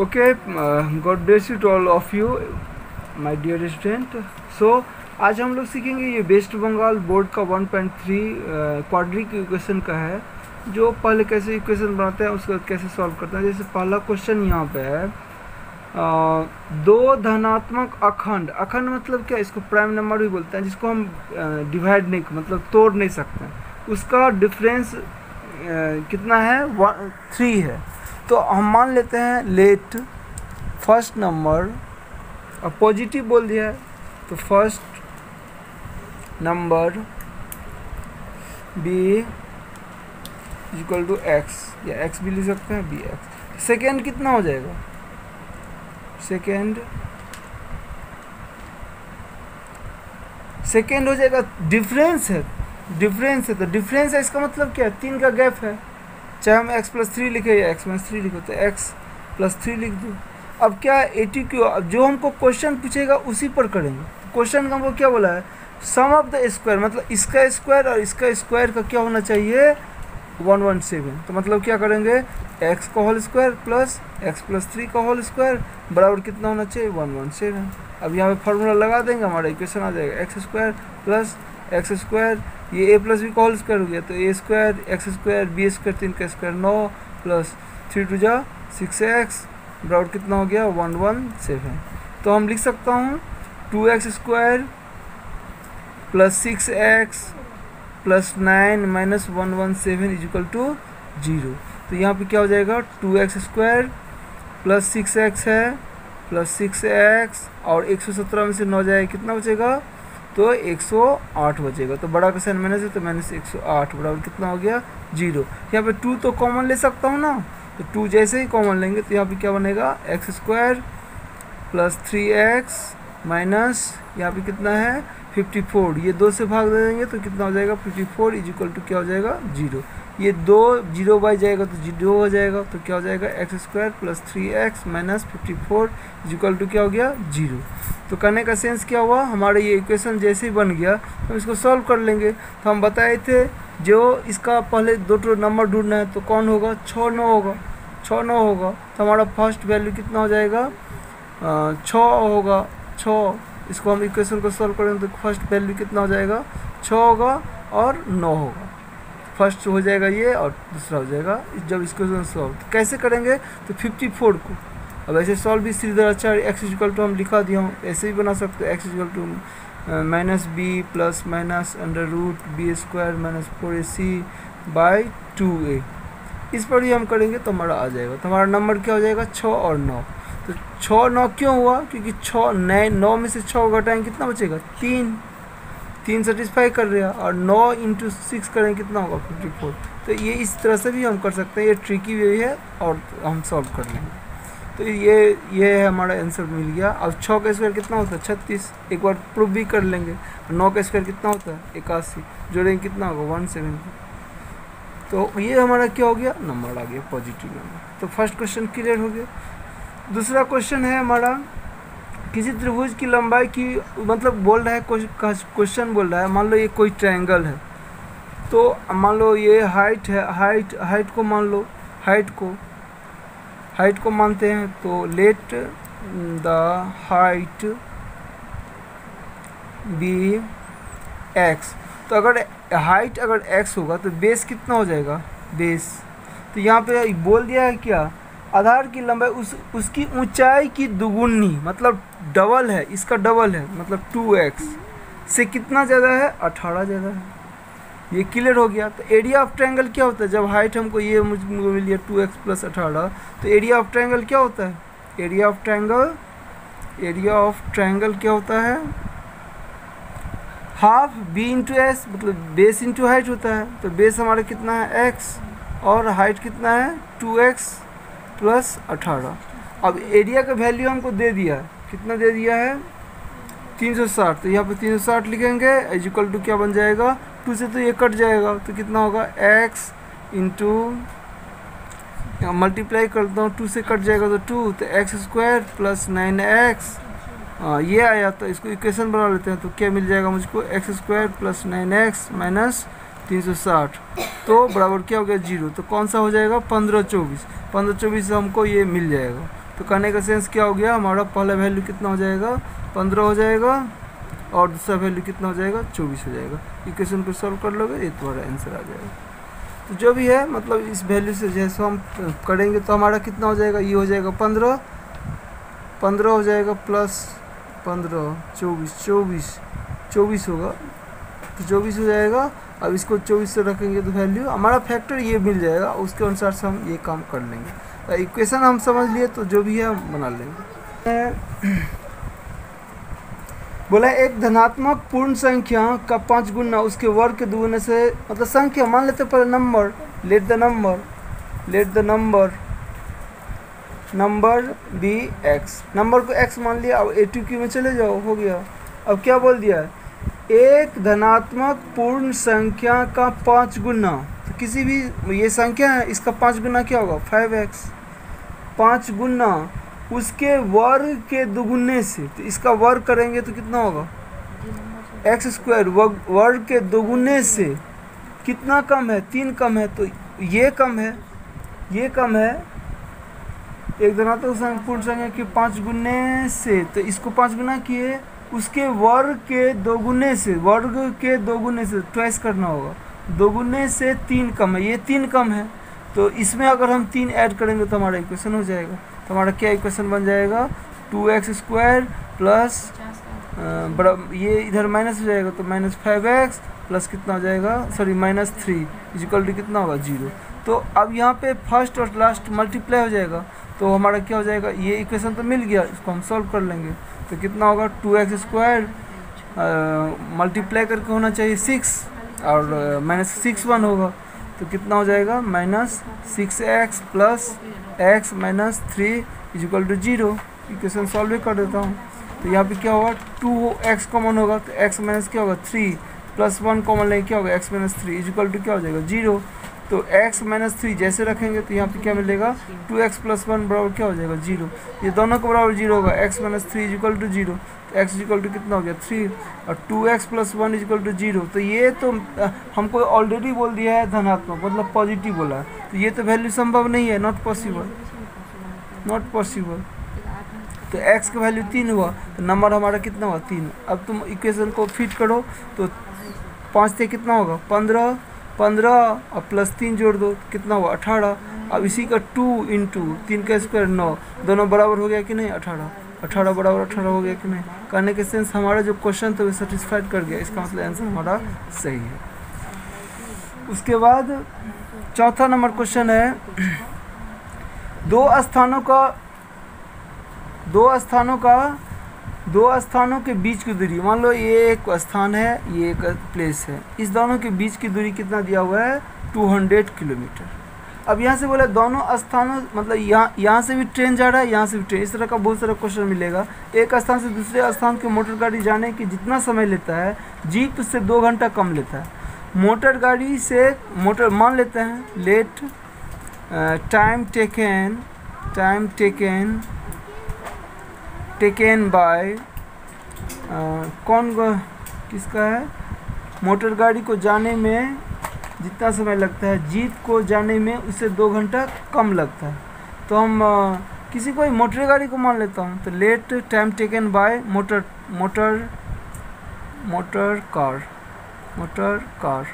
okay God bless you to all of you my dear student. So आज हम लोग सीखेंगे ये वेस्ट बंगाल बोर्ड का 1.3 क्वाड्रिक इक्वेशन का है जो पहले कैसे इक्वेशन बनाते हैं उसको कैसे सॉल्व करते हैं। जैसे पहला क्वेश्चन यहाँ पे है अ, दो धनात्मक अखंड अखंड मतलब क्या? इसको प्राइम नंबर भी बोलते हैं जिसको हम डिवाइड नहीं मतलब तोड़ नहीं सकते। उसका डिफरेंस कितना है? वन थ्री है। तो हम मान लेते हैं लेट फ़र्स्ट नंबर और पॉजिटिव बोल दिया है तो first number be equal to x या एक्स भी लिख सकते हैं बी एक्स सेकेंड कितना हो जाएगा? सेकेंड सेकेंड हो जाएगा डिफरेंस है डिफरेंस है तो डिफरेंस है, इसका मतलब क्या है? तीन का गैप है। चाहे हम एक्स प्लस थ्री लिखे या एक्स माइनस थ्री लिखो तो एक्स प्लस थ्री लिख दो। अब क्या एटी क्यू अब जो हमको क्वेश्चन पूछेगा, उसी पर करेंगे। क्वेश्चन का हमको क्या बोला है? सम ऑफ़ द स्क्वायर मतलब इसका स्क्वायर और इसका स्क्वायर का क्या होना चाहिए? वन वन सेवन तो मतलब क्या करेंगे? एक्स का whole square plus x plus three का होल स्क्वायर बराबर कितना होना चाहिए? वन वन सेवन अब यहाँ पे फार्मूला लगा देंगे, हमारा इक्वेशन आ जाएगा। X square plus x square, ये ए प्लस बी का होल स्क्वायर हो गया तो a square, x square, b square, तीन का स्क्वायर नौ, प्लस थ्री टू जा, सिक्स एक्स बराबर कितना हो गया, वन वन सेवन। तो हम लिख सकता हूँ, two x square plus six x plus nine minus one one seven is equal to zero. तो यहाँ पे क्या हो जाएगा, two x square plus six x है, प्लस सिक्स एक्स, और एक सौ सत्रह में से नौ जाएगा कितना बचेगा तो एक सौ आठ बचेगा। तो बड़ा का साइन माइनस है तो माइनस एक सौ आठ बराबर कितना हो गया? ज़ीरो। यहाँ पे टू तो कॉमन ले सकता हूँ ना? तो टू जैसे ही कॉमन लेंगे तो यहाँ पे क्या बनेगा? X square plus three x minus यहाँ पे कितना है? फिफ्टी फोर ये दो से भाग दे देंगे तो कितना हो जाएगा? Fifty four is equal to क्या हो जाएगा? ज़ीरो। ये दो ज़ीरो बाई जाएगा तो ज़ीरो हो जाएगा तो क्या हो जाएगा? X square plus three x minus fifty four equal to क्या हो गया? ज़ीरो तो करने का सेंस क्या हुआ? हमारा ये इक्वेशन जैसे ही बन गया तो हम इसको सॉल्व कर लेंगे। तो हम बताए थे, जो इसका पहले दो टो नंबर ढूंढना है तो कौन होगा? छः नौ होगा। छः नौ होगा। तो हमारा फ़र्स्ट वैल्यू कितना हो जाएगा? छ होगा। छः। इसको हम इक्वेशन को सॉल्व करेंगे तो फ़र्स्ट वैल्यू कितना हो जाएगा? छः होगा और नौ होगा। फ़र्स्ट हो जाएगा ये और दूसरा हो जाएगा। जब इसको सॉल्व तो कैसे करेंगे? तो फिफ्टी फोर को। अब ऐसे सॉल्व भी अच्छा एक्स इक्वल टू हम लिखा दिया हूँ, ऐसे भी बना सकते हैं x equal to minus b plus minus under root b square minus four a c by two a इस पर भी हम करेंगे तो हमारा आ जाएगा। तो हमारा नंबर क्या हो जाएगा? छः और नौ। तो छः नौ क्यों हुआ? क्योंकि छः नए नौ में से छः घटाएँगे, कितना बचेगा? तीन। तीन सेटिस्फाई कर रहे हैं और नौ इंटू सिक्स करेंगे कितना होगा? फिफ्टी फोर तो ये इस तरह से भी हम कर सकते हैं। ये ट्रिकी वे है और हम सॉल्व कर लेंगे। तो ये ये है हमारा आंसर मिल गया। अब छः का स्क्वायर कितना होता है? छत्तीस। एक बार प्रूफ भी कर लेंगे। नौ का स्क्वायर कितना होता है? इक्यासी। जोड़ेंगे कितना होगा? वन सेवेंटी तो ये हमारा क्या हो गया? नंबर आ गया पॉजिटिव नंबर तो फ़र्स्ट क्वेश्चन क्लियर हो गया। दूसरा क्वेश्चन है हमारा किसी त्रिभुज की लंबाई की मतलब बोल रहा है क्वेश्चन बोल रहा है। मान लो ये कोई ट्रायंगल है। तो मान लो ये हाइट है हाइट हाइट को मान लो। हाइट को हाइट को मानते हैं तो let the height be x तो अगर हाइट अगर एक्स होगा तो बेस कितना हो जाएगा? बेस तो यहाँ पे बोल दिया है क्या? आधार की लंबाई उस, उसकी ऊंचाई की दुगुनी मतलब डबल है, इसका डबल है मतलब टू एक्स से कितना ज़्यादा है? अठारह ज़्यादा है। ये क्लियर हो गया। तो एरिया ऑफ़ ट्रायंगल क्या होता है? जब हाइट हमको ये मुझको मिल गया टू एक्स प्लस अठारह तो एरिया ऑफ़ ट्रायंगल क्या होता है? Area of triangle area of triangle क्या होता है? हाफ़ बी इंटू एस मतलब बेस इंटू हाइट होता है। तो बेस हमारा कितना है? एक्स और हाइट कितना है? टू एक्स प्लस अठारह। अब एरिया का वैल्यू हमको दे दिया है। कितना दे दिया है? तीन सौ साठ। तो यहाँ पे तीन सौ साठ लिखेंगे इजिकल टू क्या बन जाएगा? टू से तो ये कट जाएगा। तो कितना होगा? एक्स इंटू मल्टीप्लाई करता हूँ टू से कट जाएगा तो टू तो x square plus nine x ये आया तो इसको इक्वेशन बना लेते हैं तो क्या मिल जाएगा मुझको? X square plus nine x minus तीन सौ साठ। तो बराबर क्या हो गया? ज़ीरो। तो कौन सा हो जाएगा? पंद्रह चौबीस। पंद्रह चौबीस से हमको ये मिल जाएगा। तो तो कहने का सेंस क्या हो गया? हमारा पहला वैल्यू कितना हो जाएगा? पंद्रह हो जाएगा और दूसरा वैल्यू कितना हो जाएगा? चौबीस हो जाएगा। इक्वेशन को सॉल्व कर लोगे, ये तुम्हारा आंसर आ जाएगा। तो जो भी है मतलब इस वैल्यू से जैसे हम करेंगे तो हमारा कितना हो जाएगा? ये हो जाएगा पंद्रह। पंद्रह हो जाएगा प्लस पंद्रह, चौबीस। चौबीस। चौबीस होगा। तो चौबीस हो जाएगा। अब इसको चौबीस से रखेंगे तो वैल्यू हमारा फैक्टर ये मिल जाएगा, उसके अनुसार से हम ये काम कर लेंगे। तो इक्वेशन हम समझ लिए तो जो भी है हम बना लेंगे। बोला, एक धनात्मक पूर्ण संख्या का पाँच गुना, उसके वर्ग के दुगुने से मतलब संख्या, मान लेते पहले number let the number let the number number be x number को एक्स मान लिया, अब ए टू क्यू में चले जाओ, हो गया। अब क्या बोल दिया? एक धनात्मक पूर्ण संख्या का पाँच गुना। तो किसी भी, ये संख्या है, इसका पाँच गुना क्या होगा? Five x. पाँच गुना उसके वर्ग के दुगुने से तो इसका वर्ग करेंगे तो कितना होगा? X square. वर्ग के दोगुने से कितना कम है? तीन कम है तो ये कम है, ये कम है। एक धनात्मक पूर्ण संख्या के पाँच गुने से तो इसको पाँच गुना किए उसके वर्ग के दोगुने से, वर्ग के दोगुने से ट्वाइस करना होगा। दोगुने से तीन कम है, ये तीन कम है। तो इसमें अगर हम तीन ऐड करेंगे तो हमारा इक्वेशन हो जाएगा। तो हमारा क्या इक्वेशन बन जाएगा? टू एक्स स्क्वायर प्लस बड़ा, ये इधर माइनस हो जाएगा तो माइनस फाइव एक्स प्लस कितना हो जाएगा? Sorry minus three is equal to कितना होगा? ज़ीरो तो अब यहाँ पे फ़र्स्ट और लास्ट मल्टीप्लाई हो जाएगा। तो हमारा क्या हो जाएगा? ये इक्वेशन तो मिल गया, इसको हम सॉल्व कर लेंगे। तो कितना होगा? टू एक्स स्क्वायर मल्टीप्लाई करके होना चाहिए सिक्स और माइनस सिक्स वन होगा। तो कितना हो जाएगा? Minus six x plus x minus three is equal to zero equation solve कर देता हूँ। तो यहाँ पे क्या होगा? टू एक्स कॉमन होगा। तो एक्स माइनस क्या होगा? थ्री प्लस वन कॉमन लेंगे क्या होगा? X minus three is equal to क्या हो जाएगा? ज़ीरो तो x माइनस थ्री जैसे रखेंगे तो यहाँ पे क्या मिलेगा? टू एक्स प्लस वन बराबर क्या हो जाएगा? ज़ीरो ये दोनों को बराबर ज़ीरो होगा। x minus three is equal to zero तो x इजिकल टू कितना हो गया? थ्री और two x plus one is equal to zero तो ये तो हमको ऑलरेडी बोल दिया है धनात्मक मतलब पॉजिटिव बोला है। तो ये तो वैल्यू संभव नहीं है नॉट पॉसिबल नॉट पॉसिबल तो x का वैल्यू तीन हुआ तो नंबर हमारा कितना हुआ? तीन. अब तुम इक्वेशन को फिट करो तो पाँच से कितना होगा? पंद्रह. पंद्रह और प्लस तीन जोड़ दो, कितना हुआ? अठारह। अब इसी का टू इंटू तीन का स्क्वायर नौ। दोनों बराबर हो गया कि नहीं? अठारह। अठारह बराबर अठारह हो गया कि नहीं? कहने के सेंस हमारा जो क्वेश्चन था, वो सेटिस्फाइड कर गया। इसका मतलब आंसर हमारा सही है। उसके बाद चौथा नंबर क्वेश्चन है। दो स्थानों का, दो स्थानों का दो स्थानों के बीच की दूरी, मान लो ये एक स्थान है, ये एक प्लेस है। इस दोनों के बीच की दूरी कितना दिया हुआ है? 200 किलोमीटर। अब यहाँ से बोला दोनों स्थानों मतलब यहाँ यहाँ से भी ट्रेन जा रहा है, यहाँ से भी ट्रेन इस तरह का बहुत सारा क्वेश्चन मिलेगा। एक स्थान से दूसरे स्थान की मोटर गाड़ी जाने की जितना समय लेता है, जीप से दो घंटा कम लेता है। मोटर गाड़ी से मोटर मान लेते हैं let time taken time taken taken by कौन किसका है? मोटर गाड़ी को जाने में जितना समय लगता है जीप को जाने में उससे दो घंटा कम लगता है। तो हम uh, किसी कोई मोटर गाड़ी को मान लेता हूँ तो let time taken by motor motor motor car motor car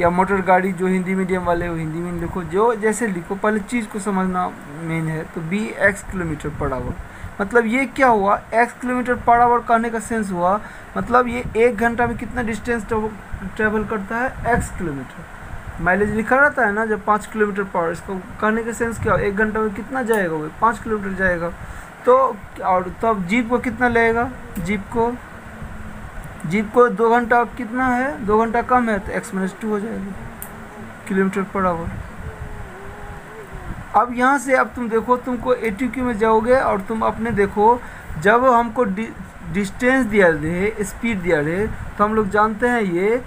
या मोटर गाड़ी जो हिंदी मीडियम वाले हो हिंदी में लिखो जो जैसे लिखो पहले चीज़ को समझना मेन है तो be x kilometre per hour मतलब ये क्या हुआ? एक्स किलोमीटर पर आवर कहने का सेंस हुआ। मतलब ये एक घंटा में कितना डिस्टेंस ट्रेवल करता है? X kilometre. माइलेज लिखा रहता है ना, जब पाँच किलोमीटर पर आवर। इसको कहने का सेंस क्या हो एक घंटा में कितना जाएगा वो? पाँच किलोमीटर जाएगा। तो और तब जीप को कितना लगेगा जीप को? जीप को दो घंटा कितना है? दो घंटा कम है तो एक्स माइनस टू हो जाएगा। Kilometre per hour. अब यहाँ से अब तुम देखो तुमको ए क्यू में जाओगे और तुम अपने देखो जब हमको डिस्टेंस दिया रहे स्पीड दिया रहे तो हम लोग जानते हैं ये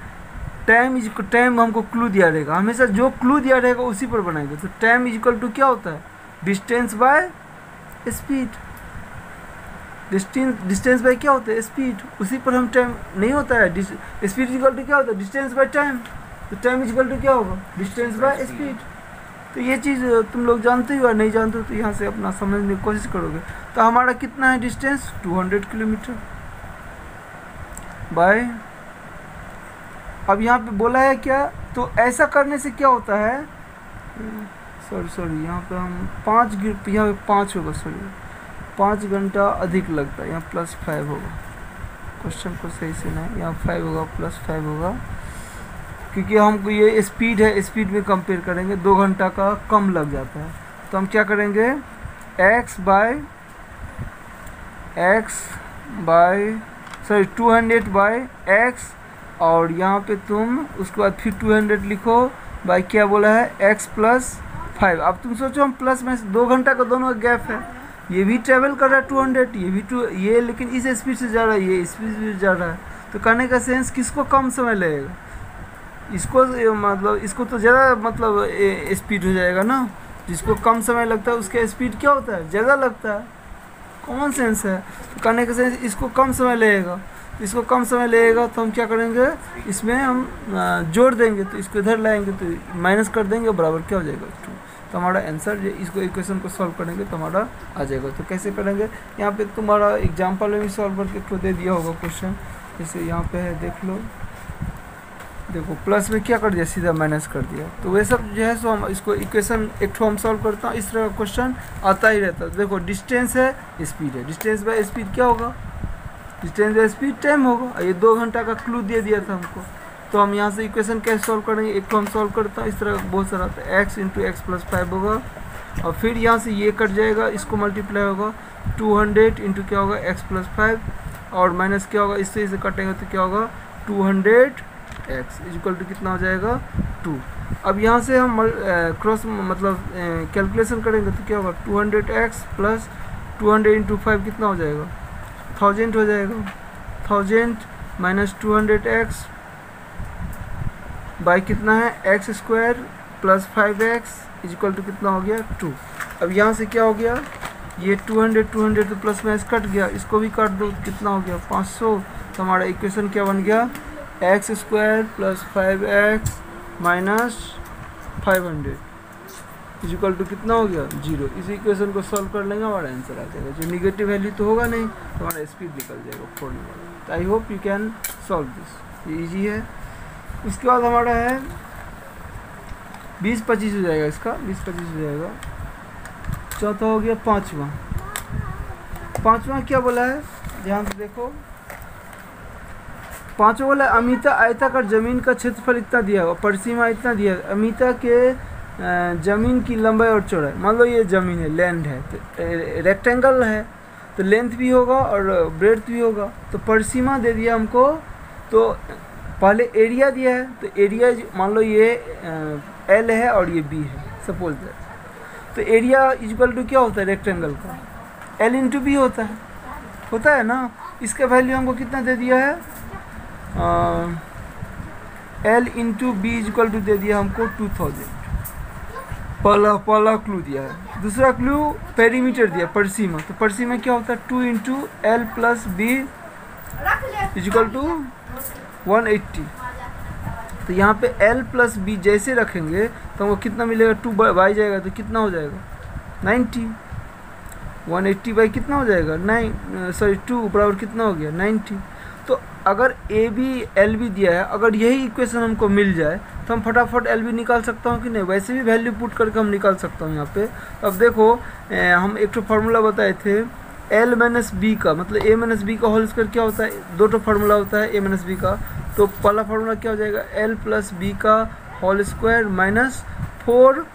टाइम इज़ टाइम हमको क्लू दिया रहेगा। हमेशा जो क्लू दिया रहेगा उसी पर बनाएँगे। तो टाइम इज़ इक्वल टू क्या होता है? Distance by speed distance distance by क्या होता है? स्पीड उसी पर हम टाइम नहीं होता है। स्पीड इक्वल टू क्या होता है? डिस्टेंस बाय टाइम तो टाइम इज़ इक्वल टू क्या होगा? डिस्टेंस बाय स्पीड तो ये चीज़ तुम लोग जानते हो या नहीं जानते हो तो यहाँ से अपना समझने की कोशिश करोगे। तो हमारा कितना है डिस्टेंस 200 किलोमीटर। बाय अब यहाँ पे बोला है क्या? तो ऐसा करने से क्या होता है? सॉरी सॉरी यहाँ पे हम पाँच यहाँ पे पाँच होगा सॉरी पाँच घंटा अधिक लगता है, यहाँ प्लस फाइव होगा। क्वेश्चन को सही से नहीं यहाँ फाइव होगा प्लस फाइव होगा। क्योंकि हमको ये स्पीड है स्पीड में कंपेयर करेंगे, दो घंटा का कम लग जाता है। तो हम क्या करेंगे? X by x by sorry two hundred by x और यहाँ पे तुम उसके बाद फिर टू हंड्रेड लिखो बाय क्या बोला है? एक्स प्लस फाइव अब तुम सोचो हम प्लस में दो घंटा का दोनों का गैप है। ये भी ट्रेवल कर रहा है टू हंड्रेड ये भी टू ये लेकिन इस स्पीड से जा रहा है, ये स्पीड से जा रहा है। तो कहने का सेंस किसको कम समय लगेगा? इसको मतलब इसको तो ज़्यादा मतलब स्पीड हो जाएगा ना? जिसको कम समय लगता है, उसका स्पीड क्या होता है? ज़्यादा लगता है। कॉमन सेंस है। तो कहने का सेंस इसको कम समय लगेगा। इसको कम समय लगेगा तो हम क्या करेंगे? इसमें हम जोड़ देंगे। तो इसको इधर लाएँगे तो माइनस कर देंगे बराबर क्या हो जाएगा? टू तो हमारा आंसर इसको इक्वेशन को सॉल्व करेंगे तो हमारा आ जाएगा। तो कैसे करेंगे? यहाँ पे तुम्हारा एग्ज़ाम्पल में भी सॉल्व करके दे दिया होगा क्वेश्चन जैसे यहाँ पे है, देख लो। देखो प्लस में क्या कर दिया? सीधा माइनस कर दिया। तो वे सब जो है सो हम इसको इक्वेशन एक ठो हम सॉल्व करता हूँ। इस तरह का क्वेश्चन आता ही रहता है। देखो डिस्टेंस है स्पीड है। डिस्टेंस बाय स्पीड क्या होगा? डिस्टेंस बाय स्पीड टाइम होगा। ये दो घंटा का क्लू दे दिया था हमको। तो हम यहाँ से इक्वेशन कैसे सॉल्व करेंगे? एक तो हम सॉल्व करता हूँ। इस तरह का बहुत सारा तो x into x plus five होगा। और फिर यहाँ से ये कट जाएगा। इसको मल्टीप्लाई होगा। टू हंड्रेड इंटू क्या होगा? एक्स प्लस फाइव और माइनस क्या होगा? इससे इसे कटेंगे तो क्या होगा? Two hundred x equal to कितना हो जाएगा? टू अब यहाँ से हम क्रॉस मतलब कैलकुलेशन करेंगे तो क्या होगा? Two hundred x plus two hundred into five कितना हो जाएगा? थाउज़ेंड हो जाएगा। Thousand minus two hundred x by कितना है? X square plus five x equal to कितना हो गया? टू अब यहाँ से क्या हो गया? ये 200 200 तो प्लस माइनस कट गया। इसको भी काट दो तो कितना हो गया? 500 तो हमारा इक्वेशन क्या बन गया? X square plus five x minus five hundred equal to कितना हो गया? ज़ीरो इस इक्वेशन को सॉल्व कर लेंगे, हमारा आंसर आ जाएगा। जो निगेटिव वैल्यू तो होगा नहीं तो हमारा स्पीड निकल जाएगा फोड़ने वाला। तो I hope you can solve this ये ईजी है। उसके बाद हमारा है, बीस पच्चीस हो जाएगा इसका। बीस पच्चीस हो जाएगा। चौथा हो गया पाँचवा। पाँचवा क्या बोला है? ध्यान से देखो। पाँचों वाला अमिता, आयताकार ज़मीन का क्षेत्रफल इतना दिया हुआ, परिसीमा इतना दिया अमिता के ज़मीन की लंबाई और चौड़ाई। मान लो ये ज़मीन है लैंड है तो रेक्टेंगल है तो लेंथ भी होगा और ब्रेथ भी होगा। तो परिसीमा दे दिया हमको तो पहले एरिया दिया है तो एरिया मान लो ये एल है और ये बी है सपोज़ दैट तो एरिया इजक्वल टू क्या होता है रेक्टेंगल का? एल इंटू बी होता है। होता है ना? इसका वैल्यू हमको कितना दे दिया है? L into b equal to दे दिया हमको टू थाउज़ेंड पहला पहला क्लू दिया है। दूसरा क्लू पेरीमीटर दिया, परसीमा। तो परसीमा क्या होता है? Two into l plus b equal to one eighty तो यहाँ पे एल प्लस बी जैसे रखेंगे तो हमको कितना मिलेगा? टू बाई जाएगा तो कितना हो जाएगा? नाइन्टी वन एट्टी बाई कितना हो जाएगा? नाइन सॉरी टू बराबर कितना हो गया? नाइन्टी अगर ए बी एल बी दिया है अगर यही इक्वेशन हमको मिल जाए तो हम फटाफट एल बी निकाल सकता हूँ कि नहीं? वैसे भी वैल्यू पुट करके हम निकाल सकता हूँ यहाँ पे। अब देखो ए, हम एक तो फार्मूला बताए थे। एल माइनस बी का मतलब ए माइनस बी का होल स्क्वायर क्या होता है? दो टो फार्मूला होता है ए माइनस बी का। तो पहला फार्मूला क्या हो जाएगा? एल प्लस बी का whole square minus four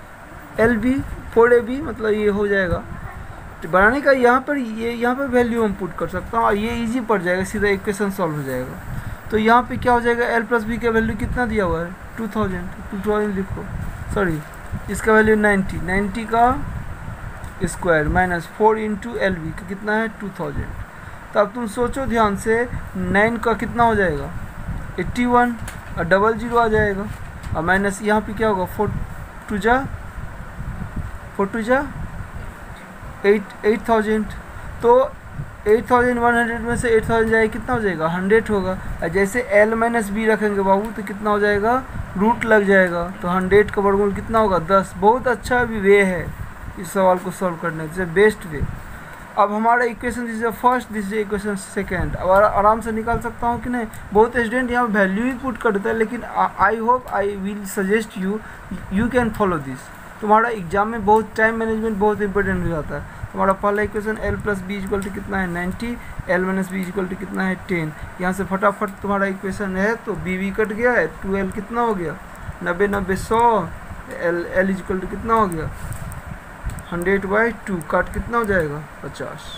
l b four a b मतलब ये हो जाएगा। बनाने का यहाँ पर ये यहाँ पर वैल्यू हम पुट कर सकता हूँ। और ये इजी पड़ जाएगा, सीधा इक्वेशन सॉल्व हो जाएगा। तो यहाँ पे क्या हो जाएगा? एल प्लस बी का वैल्यू कितना दिया हुआ है? टू थाउज़ेंड टू थाउज़ेंड लिखो। सॉरी इसका वैल्यू नाइन्टी नाइन्टी का square minus four into l b का कितना है? टू थाउज़ेंड तो अब तुम सोचो ध्यान से नाइन का कितना हो जाएगा? एट्टी वन और डबल ज़ीरो आ जाएगा। और माइनस यहाँ पे क्या होगा? फोर टू जा फोर टू जा एट एट थाउज़ेंड तो एट थाउज़ेंड वन हंड्रेड में से एट थाउज़ेंड जाएगा कितना हो जाएगा? हंड्रेड होगा। और जैसे एल माइनस बी रखेंगे बाबू तो कितना हो जाएगा? रूट लग जाएगा। तो हंड्रेड का वर्गमूल कितना होगा? दस। बहुत अच्छा भी वे है इस सवाल को सॉल्व करने से। बेस्ट वे अब हमारा equation this first this equation second अब आराम से निकाल सकता हूँ कि नहीं? बहुत स्टूडेंट यहाँ वैल्यू ही पुट कर देता है, लेकिन I hope I will suggest you you can follow this तुम्हारा एग्ज़ाम में बहुत टाइम मैनेजमेंट बहुत इंपॉर्टेंट हो जाता है। तुम्हारा पहला equation l plus b equal to कितना है? Ninety l minus b equal to कितना है? टेन यहाँ से फटाफट तुम्हारा इक्वेशन है तो बी बी कट गया है टू एल कितना हो गया? नब्बे नब्बे, सौ. एल एल इक्वल टू कितना हो गया? हंड्रेड बाई टू काट कितना हो जाएगा? पचास.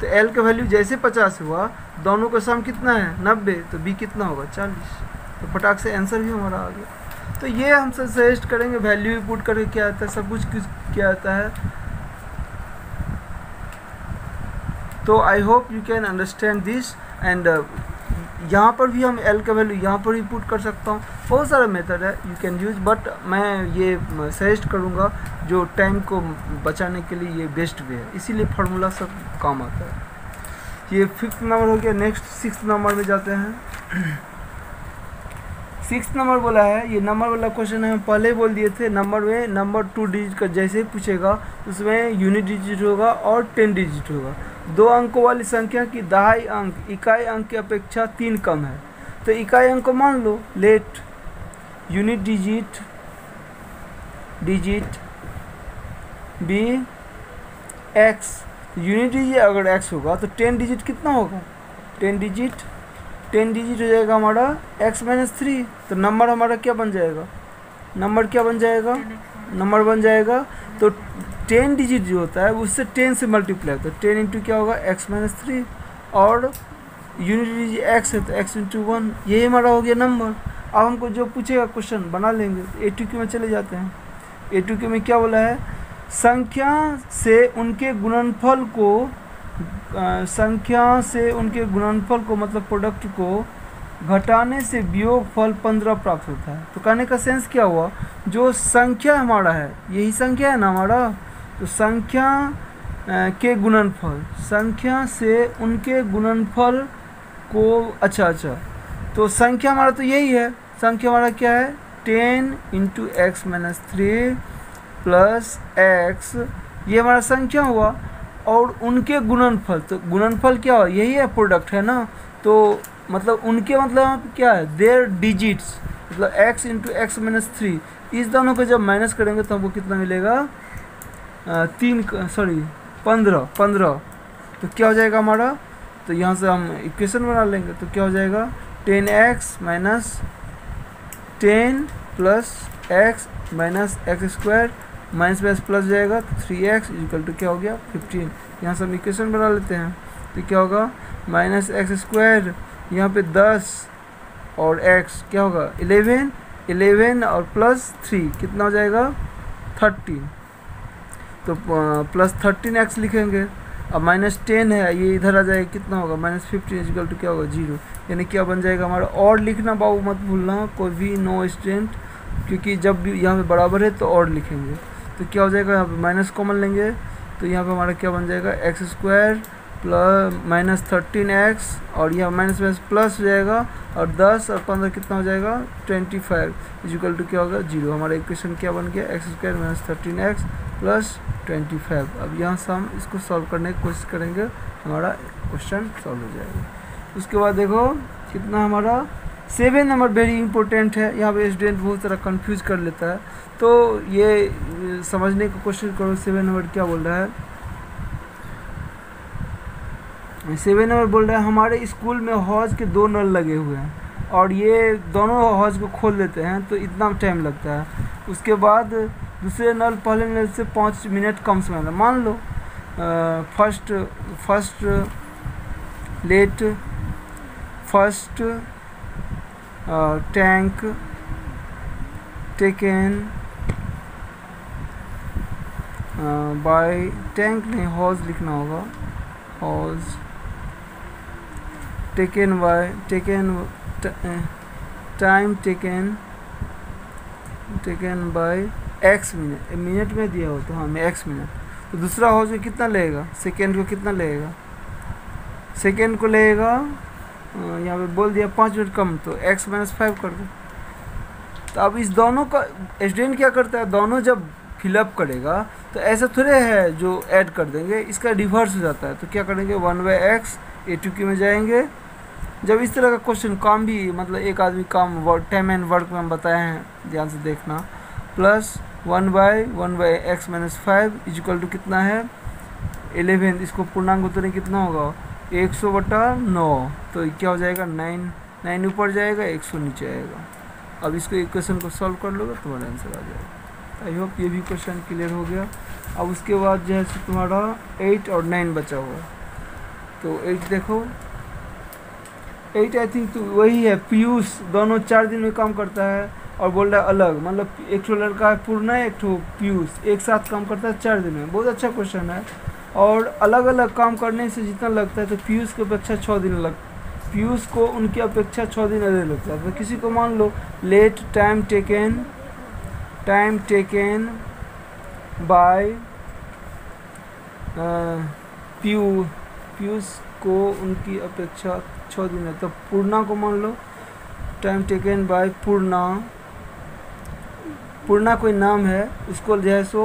तो एल का वैल्यू जैसे पचास हुआ, दोनों का सम कितना है? नब्बे. तो बी कितना होगा? चालीस. तो फटाक से आंसर भी हमारा आ गया। तो ये हम सजेस्ट करेंगे वैल्यू पुट करके क्या आता है, सब कुछ क्या आता है। तो I hope you can understand this and यहाँ पर भी हम एल का वैल्यू यहाँ पर भी पुट कर सकता हूँ। बहुत सारा मेथड है यू कैन यूज़ बट मैं ये सजेस्ट करूँगा जो टाइम को बचाने के लिए ये बेस्ट वे है। इसीलिए फार्मूला सब काम आता है। ये फिफ्थ नंबर हो गया नेक्स्ट सिक्स नंबर में जाते हैं। सिक्स नंबर बोला है, ये नंबर वाला क्वेश्चन हम पहले बोल दिए थे नंबर में नंबर टू डिजिट का जैसे ही पूछेगा, उसमें यूनिट डिजिट होगा और टेन डिजिट होगा। दो अंकों वाली संख्या की दहाई अंक, इकाई अंक की अपेक्षा तीन कम है। तो इकाई अंक को मान लो let unit digit digit be x unit digit अगर एक्स होगा तो टेन डिजिट कितना होगा? टेन डिजिट टेन डिजिट हो जाएगा हमारा एक्स माइनस थ्री तो नंबर हमारा क्या बन जाएगा? नंबर क्या बन जाएगा? नंबर बन जाएगा। तो टेन डिजिट जो होता है, उससे टेन से मल्टीप्लाई तो टेन इंटू क्या होगा? एक्स माइनस थ्री और यूनिट डिजिट एक्स है तो एक्स इंटू वन यही हमारा हो गया नंबर अब हमको जो पूछेगा क्वेश्चन बना लेंगे। ए टू क्यू में चले जाते हैं। ए टू क्यू में क्या बोला है? संख्या से उनके गुणनफल को संख्या से उनके गुणनफल को मतलब प्रोडक्ट को घटाने से वियोग फल पंद्रह प्राप्त होता है। तो कहने का सेंस क्या हुआ? जो संख्या हमारा है, यही संख्या है ना हमारा? तो संख्या के गुणनफल, संख्या से उनके गुणनफल को अच्छा अच्छा तो संख्या हमारा तो यही है। संख्या हमारा क्या है? Ten into x minus three plus x ये हमारा संख्या हुआ। और उनके गुणनफल तो गुणनफल क्या हो यही है प्रोडक्ट है ना? तो मतलब उनके मतलब क्या है देर डिजिट्स मतलब x into x minus three इस दोनों को जब माइनस करेंगे तो हमको कितना मिलेगा? आ, तीन सॉरी पंद्रह पंद्रह। तो क्या हो जाएगा हमारा? तो यहाँ से हम इक्वेशन बना लेंगे तो क्या हो जाएगा? Ten x minus ten plus x minus x square minus minus plus जाएगा तो थ्री एक्स इक्वल टू क्या हो गया फिफ्टीन। यहाँ से हम इक्वेशन बना लेते हैं। तो क्या होगा? माइनस एक्स स्क्वायर यहाँ पे दस और एक्स, क्या होगा? इलेवन इलेवन और प्लस थ्री, कितना हो जाएगा? थर्टीन। तो प्लस थर्टीन एक्स लिखेंगे। अब माइनस टेन है, ये इधर आ जाएगा, कितना होगा? माइनस फिफ्टीन इजिकल टू क्या होगा? ज़ीरो। यानी क्या बन जाएगा हमारा? और लिखना बाबू, मत भूलना, कोई भी नो स्टूडेंट, क्योंकि जब भी यहाँ पे बराबर है तो और लिखेंगे। तो क्या हो जाएगा, यहाँ पे माइनस कॉमन लेंगे तो यहाँ पे हमारा क्या बन जाएगा x square plus minus thirteen x और यहाँ माइनस माइनस प्लस हो जाएगा, और दस और पंद्रह कितना हो जाएगा ट्वेंटी फाइव इजिकल टू क्या होगा ज़ीरो हमारा इक्वेशन क्या बन गया x square minus thirteen x plus twenty five अब यहाँ से हम इसको सॉल्व करने की कोशिश करेंगे, हमारा क्वेश्चन सॉल्व हो जाएगा। उसके बाद देखो, कितना हमारा सेवन नंबर वेरी इंपॉर्टेंट है। यहाँ पे स्टूडेंट बहुत सारा कंफ्यूज कर लेता है। तो ये, समझने की कोशिश करो सेवन नंबर क्या बोल रहा है? सेवन नंबर बोल रहा है, हमारे स्कूल में हौज के दो नल लगे हुए हैं और ये दोनों हौज को खोल देते हैं तो इतना टाइम लगता है। उसके बाद दूसरे नल पहले नल से पाँच मिनट कम समय में, मान लो first first let first tank taken by tank नहीं हॉज लिखना होगा। Hose taken by taken time taken taken by x minute minute में दिया हो तो हाँ मैं एक्स मिनट तो दूसरा हॉज में कितना लगेगा? सेकेंड को कितना लेगा सेकेंड को लेगा यहाँ पे बोल दिया, पाँच मिनट कम तो एक्स माइनस फाइव कर दो। तो अब इस दोनों का स्टूडेंट क्या करता है? दोनों जब फिलअप करेगा तो ऐसा थोड़े है जो ऐड कर देंगे, इसका रिवर्स हो जाता है। तो क्या करेंगे? One by x a two की में जाएँगे। जब इस तरह का क्वेश्चन काम भी मतलब एक आदमी काम टाइम एंड वर्क में हम बताए हैं, ध्यान से देखना। Plus one by one by x minus five equal to कितना है? एलेवन इसको पूर्णांक उतरे, कितना होगा? एक सौ बटा नौ तो क्या हो जाएगा? नाइन नाइन ऊपर जाएगा, एक सौ नीचे आएगा। अब इसको इक्वेशन को सॉल्व कर लोगे, तुम्हारा आंसर आ जाएगा। आई होप ये भी क्वेश्चन क्लियर हो गया। अब उसके बाद जो है तुम्हारा एट और नाइन बचा हुआ तो एट देखो। एट आई थिंक तो वही है पीयूष दोनों चार दिन में काम करता है और बोल रहा है अलग। मतलब एक ठो लड़का है पूर्णा, एक ठो पीयूष एक साथ काम करता है चार दिन में। बहुत अच्छा क्वेश्चन है। और अलग अलग काम करने से जितना लगता है तो पीयूष की अपेक्षा छः दिन लग, पीयूष को उनकी अपेक्षा छः दिन अधिक लगता है। तो किसी को मान लो let time taken time taken by PU, Piyush को उनकी अपेक्षा छः दिन है। तो पूर्णा को मान लो time taken by Purna. Purna कोई नाम है, उसको जो है सो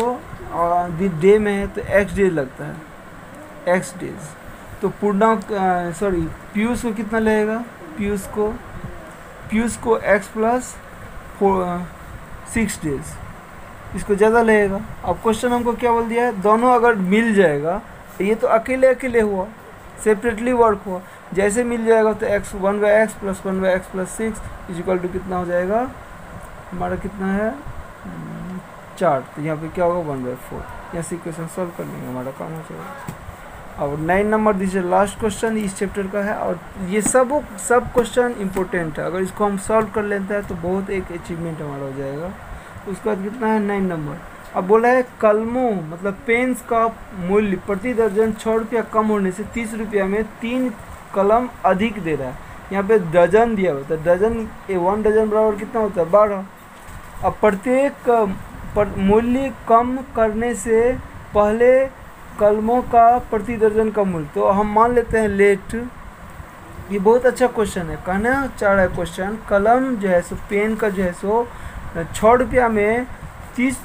डे में है तो एक्स डेज़ लगता है। एक्स डेज़ तो पूर्णा सॉरी पीयूष को कितना लगेगा? पीयूष को पीयूष को एक्स प्लस सिक्स डेज़ इसको ज़्यादा लगेगा। अब क्वेश्चन हमको क्या बोल दिया है? दोनों अगर मिल जाएगा, ये तो अकेले अकेले हुआ। सेपरेटली वर्क हुआ। जैसे मिल जाएगा तो x one by x plus one by x plus six equal to कितना हो जाएगा? हमारा कितना है? चार तो यहाँ पे क्या होगा? वन बाई फोर यहाँ से इक्वेशन सॉल्व कर लेंगे, हमारा काम हो जाएगा। और नाइन नंबर दीजिए लास्ट क्वेश्चन इस चैप्टर का है। और ये सब सब क्वेश्चन इंपॉर्टेंट है। अगर इसको हम सॉल्व कर लेते हैं तो बहुत एक अचीवमेंट हमारा हो जाएगा। उसके बाद कितना है? नाइन नंबर अब बोला है, कलमों मतलब पेन्स का मूल्य प्रति दर्जन छः रुपया कम होने से तीस रुपया में तीन कलम अधिक दे रहा है। यहाँ पे डजन दिया हुआ है। डजन वन डजन बराबर कितना होता है? बारह। अब प्रत्येक पर मूल्य कम करने से पहले कलमों का प्रति दर्जन का मूल्य। तो हम मान लेते हैं लेट। ये बहुत अच्छा क्वेश्चन है। कहना चाह रहा है क्वेश्चन कलम जो है सो, पेन का जो है सो छः रुपया में तीस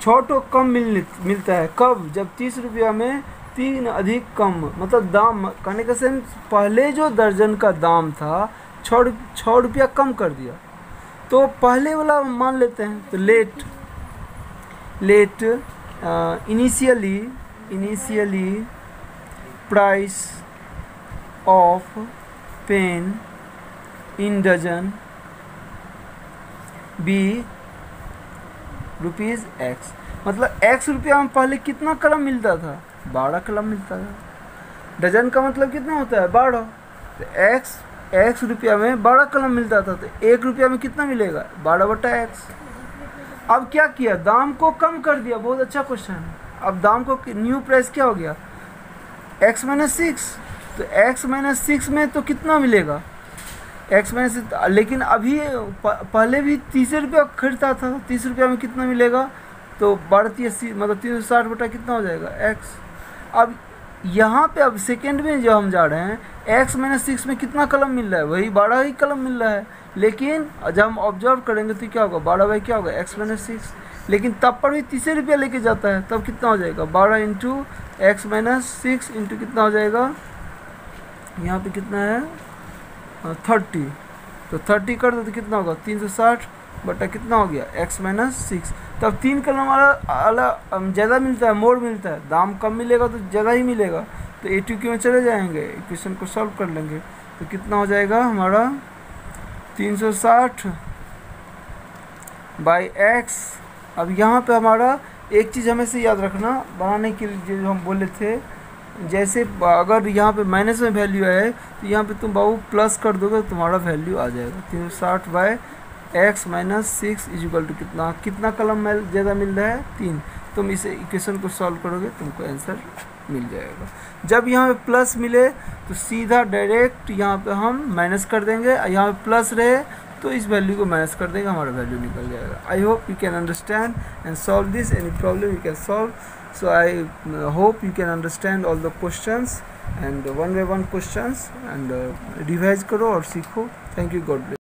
छः तो कम मिल, मिलता है। कब? जब तीस रुपया में तीन अधिक कम मतलब दाम, कहने का सेम पहले जो दर्जन का दाम था छः छः रुपया कम कर दिया। तो पहले वाला मान लेते हैं तो let. Let initially initially price of pen in dozen be rupees x मतलब एक्स रुपया में पहले कितना कलम मिलता था? बारह कलम मिलता था। डजन का मतलब कितना होता है? बारह। तो एक्स एक्स रुपया में बारह कलम मिलता था तो एक रुपया में कितना मिलेगा? बारह बटा एक्स अब क्या किया? दाम को कम कर दिया। बहुत अच्छा क्वेश्चन है। अब दाम को न्यू प्राइस क्या हो गया? एक्स माइनस सिक्स तो एक्स माइनस सिक्स में तो कितना मिलेगा? एक्स माइनस लेकिन अभी पहले भी तीस रुपया खरीदता था। तीस रुपया में कितना मिलेगा? तो बारह तीस मतलब तीन सौ साठ बटा कितना हो जाएगा? एक्स अब यहाँ पे अब सेकेंड में जो हम जा रहे हैं एक्स माइनस सिक्स में कितना कलम मिल रहा है? वही बारह ही कलम मिल रहा है। लेकिन जब हम ऑब्ज़र्व करेंगे तो क्या होगा? बारह बाई क्या होगा? एक्स माइनस सिक्स लेकिन तब पर भी तीसरे रुपया लेके जाता है, तब कितना हो जाएगा? बारह into x minus six into कितना हो जाएगा? यहाँ पे कितना है? थर्टी तो थर्टी कर दो तो कितना होगा? तीन सौ साठ बटा कितना हो गया? एक्स माइनस सिक्स तब तीन कलम वाला ज़्यादा मिलता है, मोर मिलता है। दाम कम मिलेगा तो ज़्यादा ही मिलेगा। तो ए टू क्यू में चले जाएँगे? इक्वेशन को सॉल्व कर लेंगे। तो कितना हो जाएगा हमारा? तीन सौ साठ बाई एक्स। अब यहाँ पे हमारा एक चीज़ हमें से याद रखना, बनाने के लिए जो हम बोले थे। जैसे अगर यहाँ पे माइनस में वैल्यू है तो यहाँ पे तुम बाबू प्लस कर दोगे तो तुम्हारा वैल्यू आ जाएगा। तीन सौ साठ by x minus six equal to कितना? कितना कलम ज़्यादा मिल रहा है? तीन। तुम इसे इक्वेशन को सॉल्व करोगे तुमको आंसर मिल जाएगा। जब यहाँ पे प्लस मिले तो सीधा डायरेक्ट यहाँ पे हम माइनस कर देंगे। यहाँ पे प्लस रहे तो इस वैल्यू को माइनस कर देंगे हमारा वैल्यू निकल जाएगा। I hope you can understand and solve this any problem you can solve i uh, hope you can understand all the questions and one by one questions and revise करो और सीखो। Thank you God